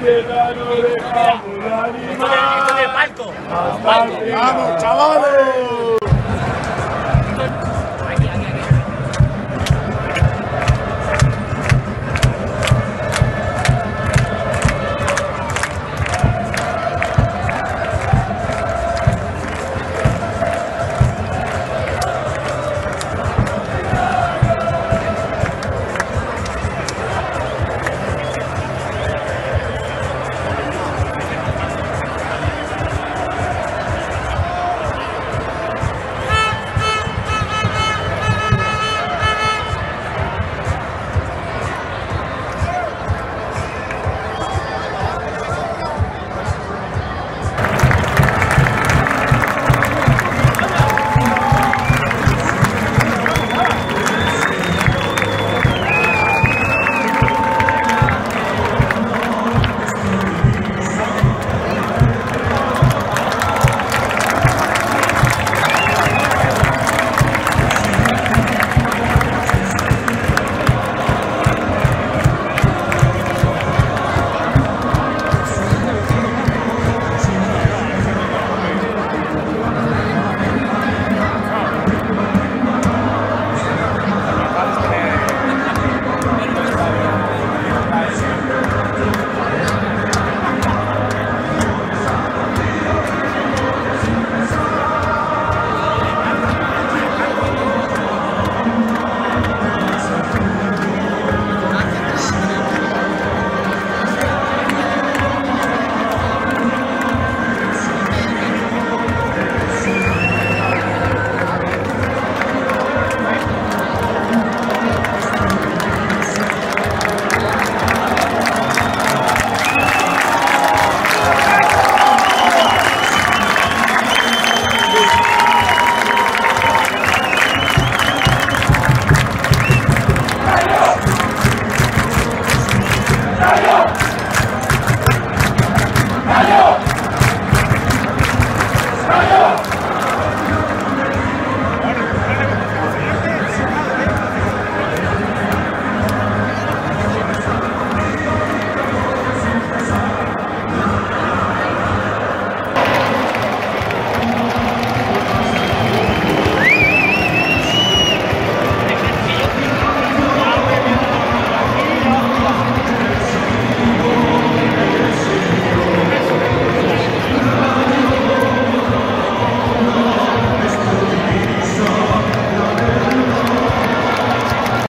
tierra no dejamos de animar. ¡Vamos, chavales!